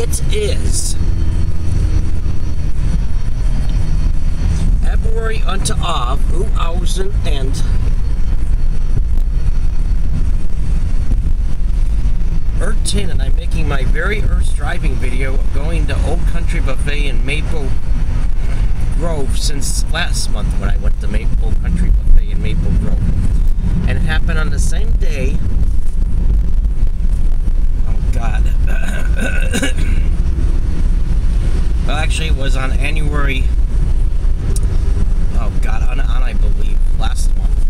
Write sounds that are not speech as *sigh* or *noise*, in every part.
It is February unto of 2000 13 and I'm making my very first driving video of going to Old Country Buffet in Maple Grove since last month when I went to Maple Country Buffet in Maple Grove. And it happened on the same day. God. *coughs* well, actually, it was on January. Oh God, on, on I believe last month.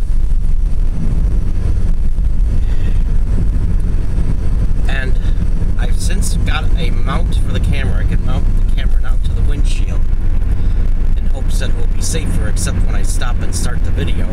And I've since got a mount for the camera. I can mount the camera now to the windshield in hopes that it will be safer, except when I stop and start the video.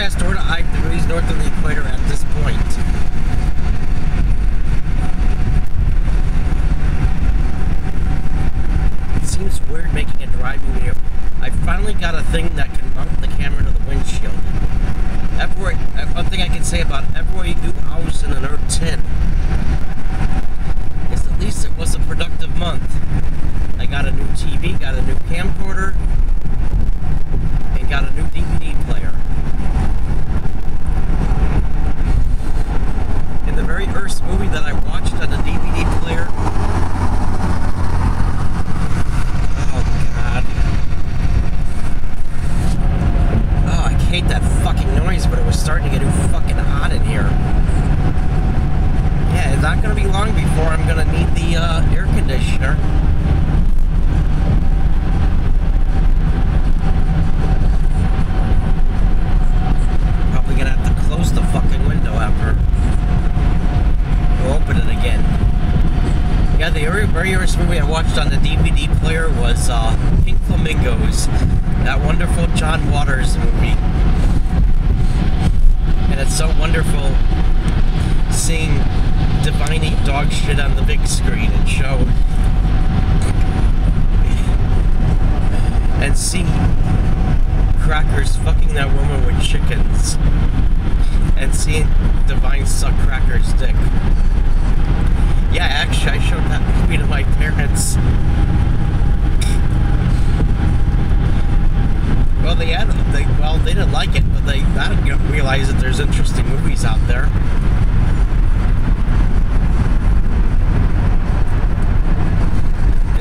Past to 5 degrees north of the equator at this point. It seems weird making a driving video. I finally got a thing that can mount the camera to the windshield. Every, uh, one thing I can say about every new house in an Earth 10 is at least it was a productive month. I got a new TV, got a new camcorder, and got a new DVD player. In the very first movie that I watched on the DVD player, Oh god. Oh, I hate that fucking noise, but it was starting to get too fucking hot in here. Yeah, it's not gonna be long before I'm gonna need the uh, air conditioner. Probably gonna have to close the fucking window after. Or open it again. Yeah, the very, first movie I watched on the DVD player was uh, Pink Flamingos, that wonderful John Waters movie. And it's so wonderful seeing Divine eat dog shit on the big screen and show. And see Crackers fucking that woman with chickens. And seeing Divine suck Crackers' dick. Yeah, actually, I showed that movie to my parents. Well, they had, they, well, they didn't like it, but they, I didn't realize that there's interesting movies out there.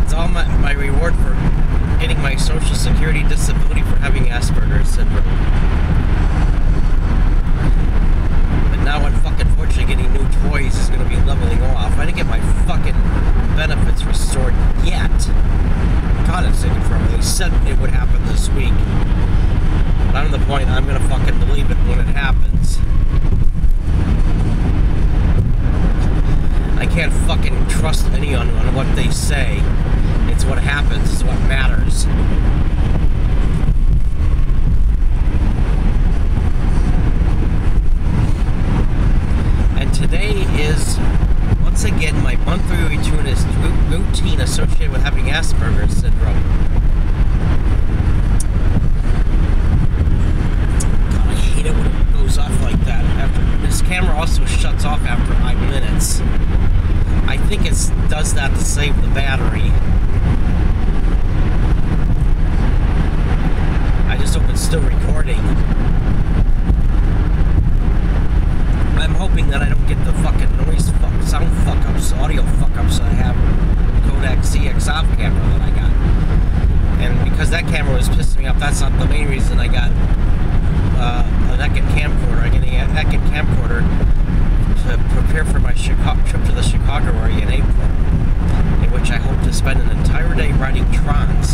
It's all my, my reward for getting my social security disability for having Asperger's syndrome. But now, unfortunately, getting new toys is going to be leveling off. I didn't get my fucking benefits restored yet. God, it's taking forever. They said it would happen this week. But I'm the point I'm to fucking believe it when it happens. I can't fucking trust anyone on what they say. It's what happens, it's what matters. And today is once again my monthly routine associated with having Asperger's syndrome. God, I hate it when it goes off like that. After this camera also shuts off after five minutes. I think it does that to save the battery. I just hope it's still recording. I'm hoping that I don't get the fucking noise fuck, sound fuck ups, audio fuck ups I have Kodak CX-OFF camera that I got. And because that camera was pissing me off, that's not the main reason I got uh, a Naked camcorder. I'm getting a Naked to prepare for my Chicago, trip to the Chicago area in April, in which I hope to spend an entire day riding Trons,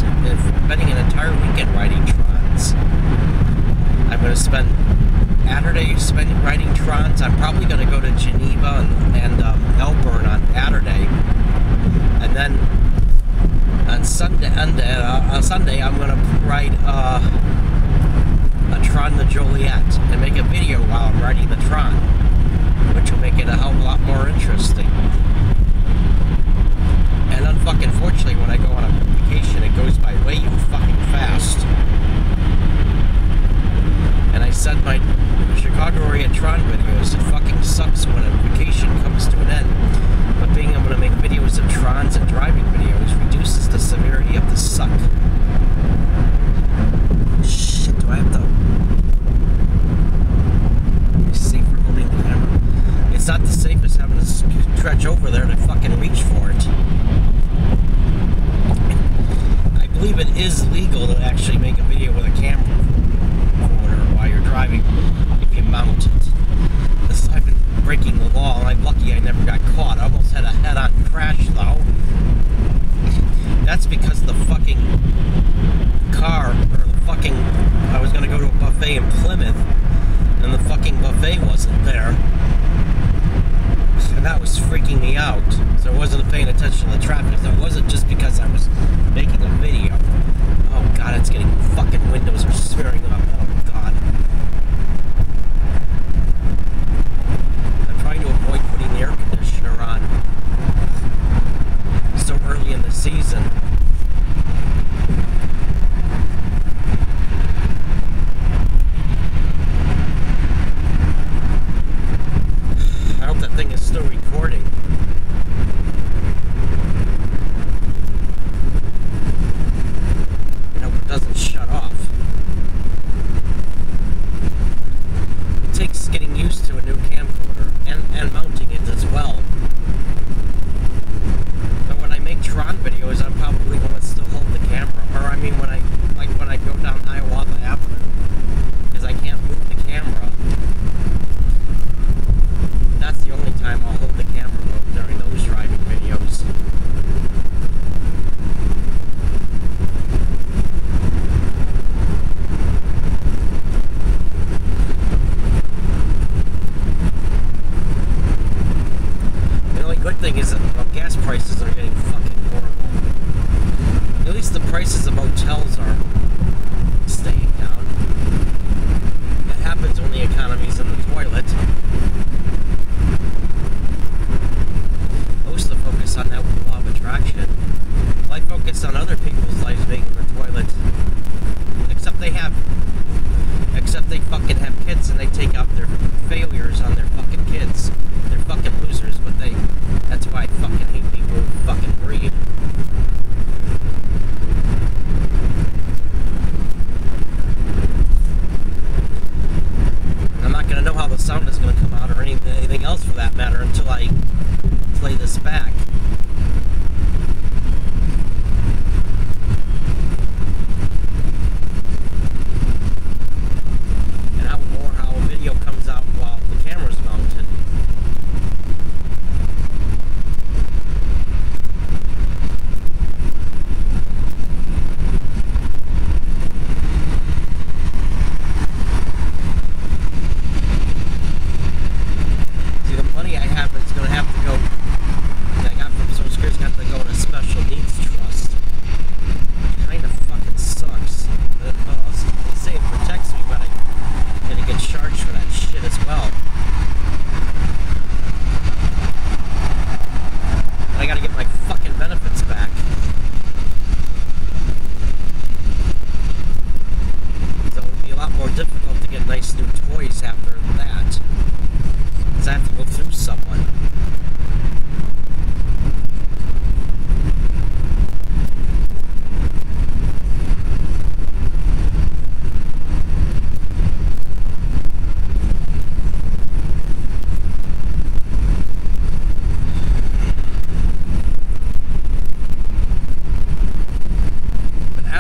spending an entire weekend riding Trons. I'm going to spend Saturday spending riding Trons. I'm probably going to go to Geneva and, and um, Elburn on Saturday, and then on Sunday, and, uh, on Sunday I'm going to ride uh, a Tron the Joliet and make a video while I'm riding the Tron which will make it a hell of a lot more interesting. And unfucking fortunately, when I go on a vacation, it goes by way fucking fast. And I said my Chicago area Tron videos, it fucking sucks when a vacation comes to an end. But being able to make videos of Trons and driving videos reduces the severity of the suck. Shit, do I have to it's safer holding the camera. It's not the safest having to stretch over there to fucking reach for it. I believe it is legal to actually make a video with a camera while you're driving if you mount it. Aside from breaking the law, I'm lucky I never got caught. I almost had a head-on crash though. That's because the fucking car, or the fucking, I was gonna go to a buffet in Plymouth, and the fucking buffet wasn't there and that was freaking me out. So I wasn't paying attention to the traffic. So it wasn't just because I was making a video. Oh god, it's getting fucking windows are smearing up. Oh god. I'm trying to avoid putting the air conditioner on so early in the season.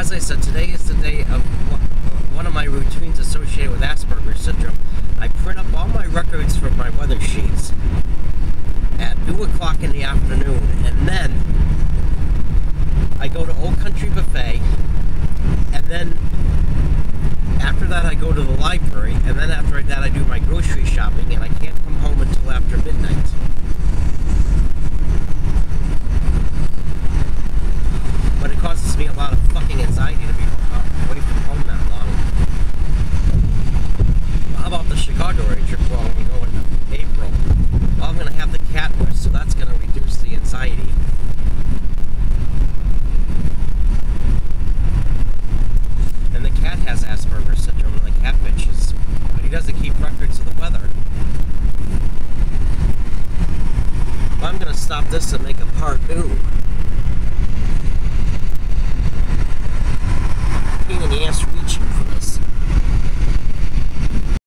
As I said, today is the day of one of my routines associated with Asperger's syndrome. I print up all my records for my weather sheets at 2 o'clock in the afternoon, and then I go to Old Country Buffet, and then after that I go to the library, and then after that I